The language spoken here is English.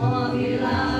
All you love.